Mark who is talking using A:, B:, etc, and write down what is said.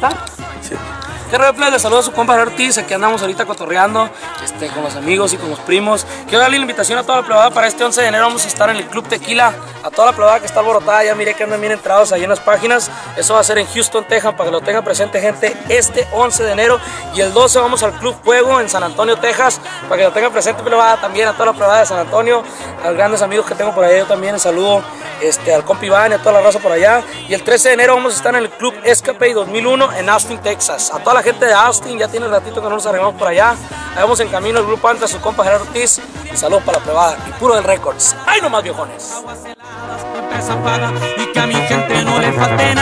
A: está? Sí. ¿Qué rollo, Les saludo a su compa Ortiz, aquí andamos ahorita cotorreando este, con los amigos y con los primos. Quiero darle la invitación a toda la plebada para este 11 de enero, vamos a estar en el Club Tequila, a toda la plebada que está alborotada, ya miré que andan bien entrados ahí en las páginas, eso va a ser en Houston, Texas, para que lo tengan presente gente, este 11 de enero, y el 12 vamos al Club Fuego en San Antonio, Texas, para que lo tengan presente también a toda la plebada de San Antonio, a los grandes amigos que tengo por ahí, yo también, saludo este, al compi Iván y a toda la raza por allá, y el 13 de enero vamos a estar en el Club Escape 2001 en Austin, Texas, a toda la gente de Austin, ya tiene ratito que no nos arreglamos por allá. Ahí vamos en camino el grupo antes, su compa Gerardo Ortiz. Y saludos para la privada y puro del Records. ¡Ay nomás viejones!
B: Y que a mi gente no le falte.